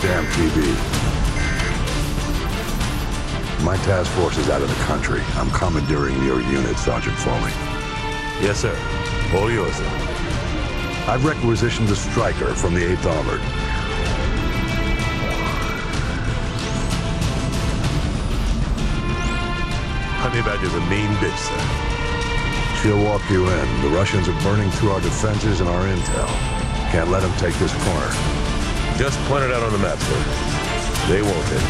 damn TV. My task force is out of the country. I'm commandeering your unit, Sergeant Foley. Yes, sir. All yours, sir. I've requisitioned a Stryker from the 8th Armored. Honey Badger's a mean bitch, sir. She'll walk you in. The Russians are burning through our defenses and our intel. Can't let them take this corner. Just point it out on the map, sir. They won't hit.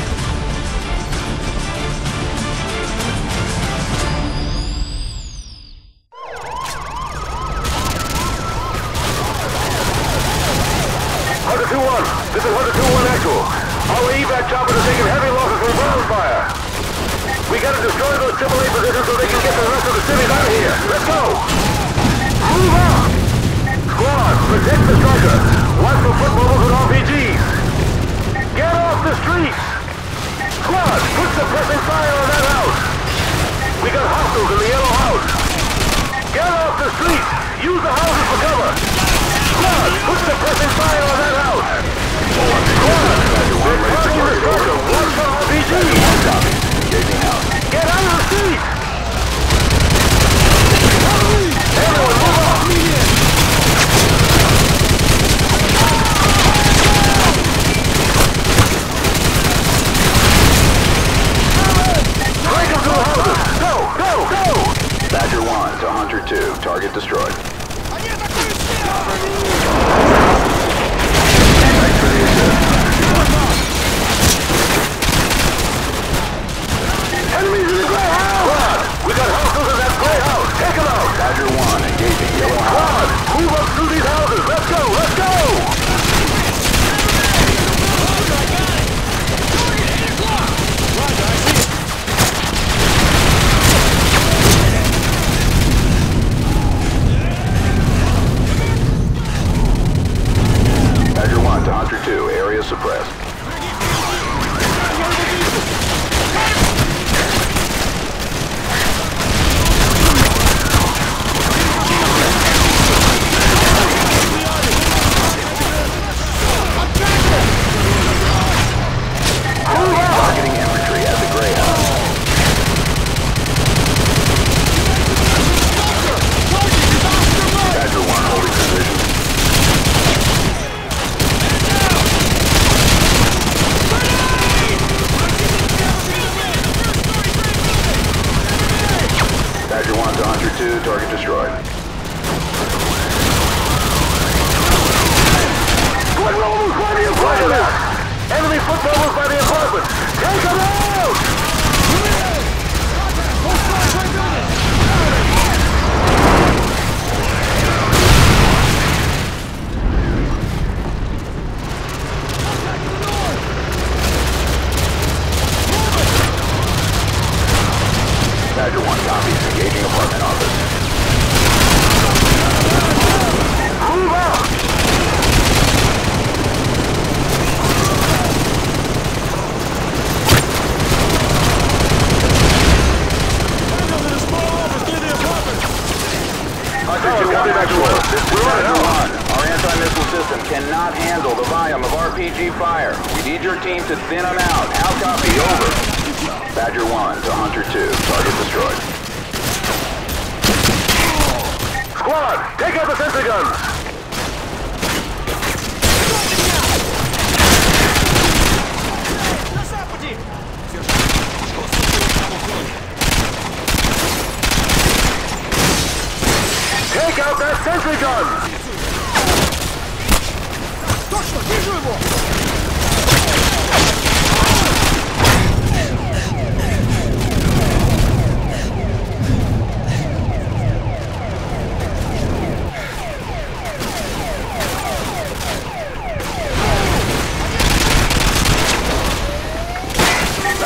2-1, this is Hunter 2-1 actual. Our evac heavy losses from. We gotta destroy those so they can get the rest of the out of here. Let's go! Move out! Squad, protect the Stryker. Watch for foot Squad, put suppressing fire on that house. We got hostiles in the yellow house. Get off the streets! Use the houses for cover. Squad, put suppressing fire on that house. Squad, they're targeting the Stryker. Watch for RPGs. Get out of the seat! Everyone, move on! Break them to the houses! Go, go, go! Badger 1 to Hunter 2. Target destroyed. Thanks for the assist. Enemies in the gray house! Squad, we got hostiles in that gray house! Take them out! Badger 1 engaging yellow house. Squad, move up through these houses! Let's go, let's go! Badger 1 to Hunter 2. Area suppressed. Targeting infantry at the Gray House. Badger 1 holding position. Badger 1 to Hunter 2. Target destroyed. Foot mobiles by the apartment! Enemy foot mobiles by the apartment! Take them out! Badger 1 copies. Engaging apartment office. Move out! Hunter 2 1 actual. This is Badger 1. Our anti-missile system cannot handle the volume of RPG fire. We need your team to thin them out. How copy? Over. Badger 1 to Hunter 2. Target destroyed. Squad, take out the sentry guns! Take out that sentry gun!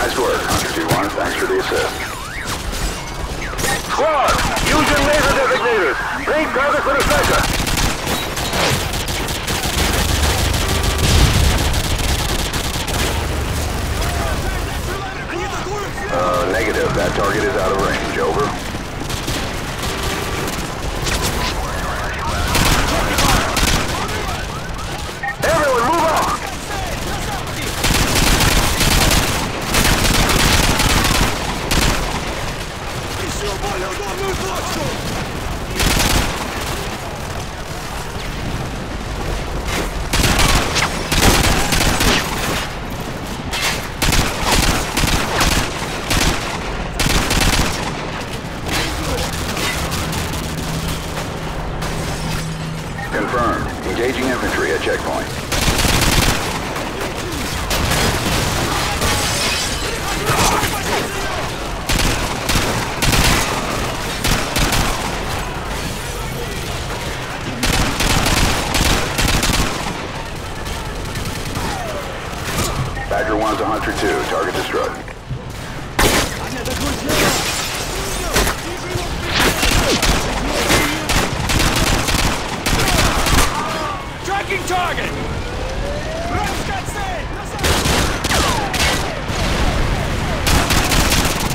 Nice work, Hunter 2 1. Thanks for the assist. Squad, use your laser designators! Bring targets for the Stryker! Uh, negative. That target is out of range. Over. Everyone, move out! Confirmed. Engaging infantry at checkpoint. Target!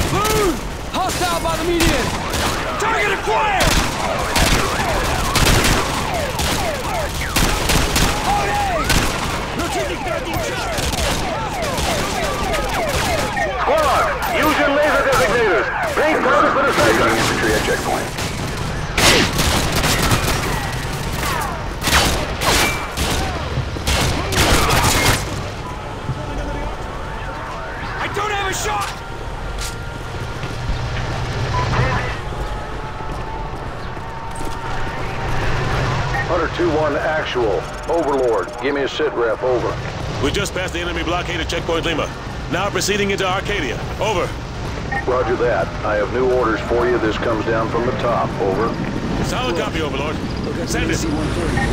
Food! Hostile by the median! Target acquired! Squad, use your laser designators. Bring targets for the Engaging sector. infantry at checkpoint. I don't have a shot! Hunter 2-1 actual. Overlord, give me a sit rep, over. We just passed the enemy blockade at checkpoint Lima. Now proceeding into Arcadia. Over. Roger that. I have new orders for you. This comes down from the top, over. Solid copy, Overlord. Send it.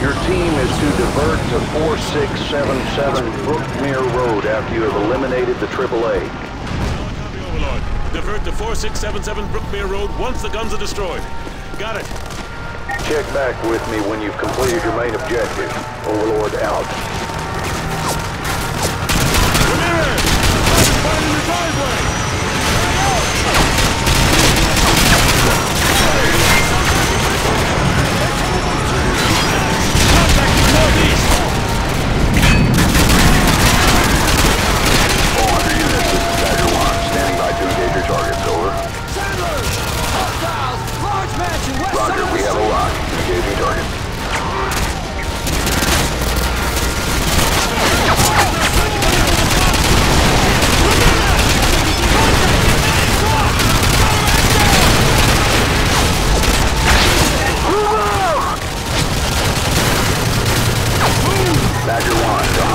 Your team is to divert to 4677 Brookmere Road after you have eliminated the AAA. Solid copy, Overlord. Divert to 4677 Brookmere Road once the guns are destroyed. Got it. Check back with me when you've completed your main objective. Overlord out. Ramirez! Fight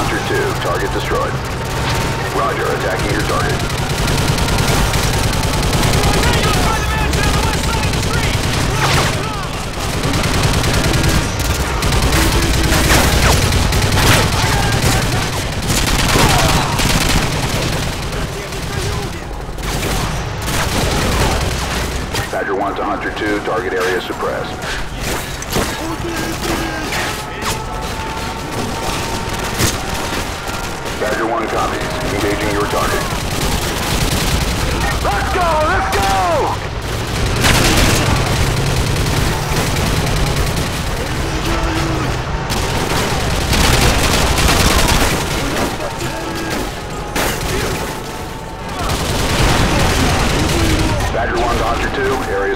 Hunter 2. Target destroyed. Roger, attacking your target. Badger 1 to Hunter 2. Target area suppressed.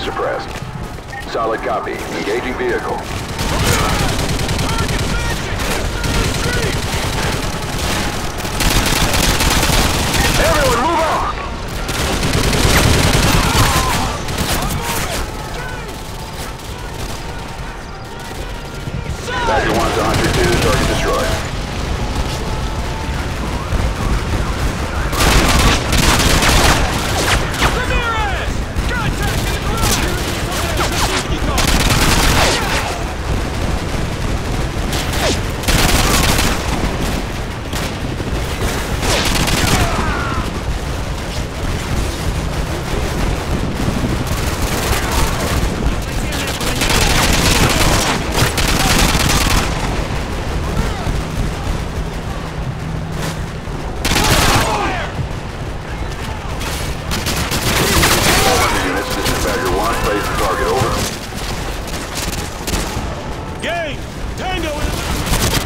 Suppressed. Solid copy. Engaging vehicle. Everyone, move on! Badger 1 to Hunter 2. Target destroyed. Ramirez!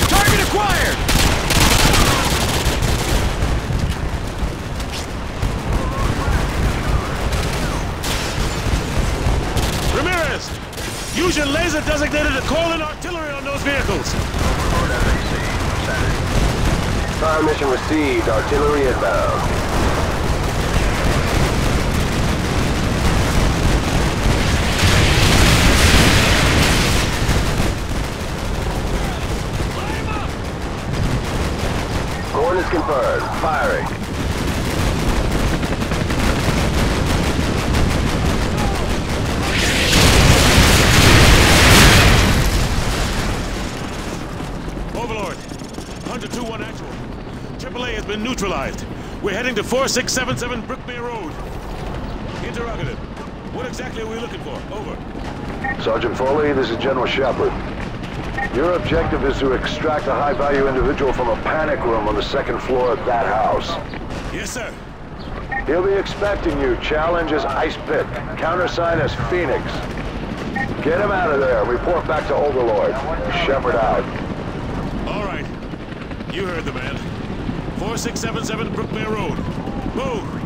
Contact in the ground! Use your laser designator to call in artillery on those vehicles. Fire mission received. Artillery inbound. Confirmed. Firing. Overlord, Hunter 2-1 actual. AAA has been neutralized. We're heading to 4677 Brookmere Road. Interrogative. What exactly are we looking for? Over. Sergeant Foley, this is General Shepherd. Your objective is to extract a high-value individual from a panic room on the second floor of that house. Yes, sir. He'll be expecting you. Challenge is Ice Pick. Countersign is Phoenix. Get him out of there. Report back to Overlord. Shepherd out. All right. You heard the man. 4677 Brookmere Road. Move!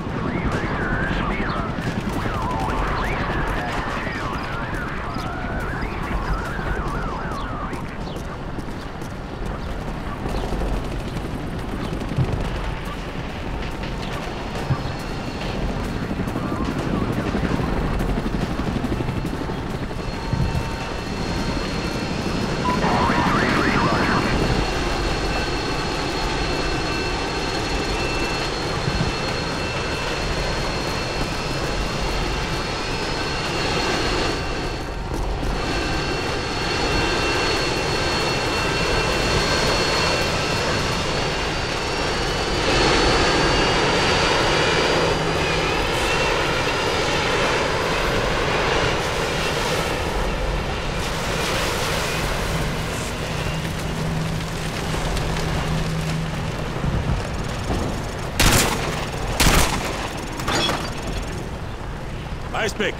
Ice pick.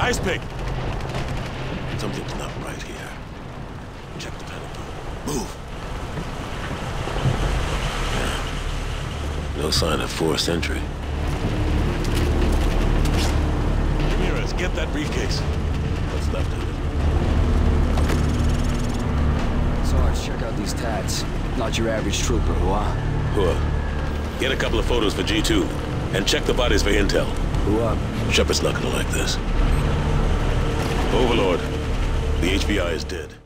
Ice pick. Something's not right here. Check the panic room. Move. No sign of forced entry. Ramirez, get that briefcase. What's left of it? Sarge, check out these tats. Not your average trooper, huh? Get a couple of photos for G2, and check the bodies for intel. Who up? Shepherd's not gonna like this. Overlord, the HVI is dead.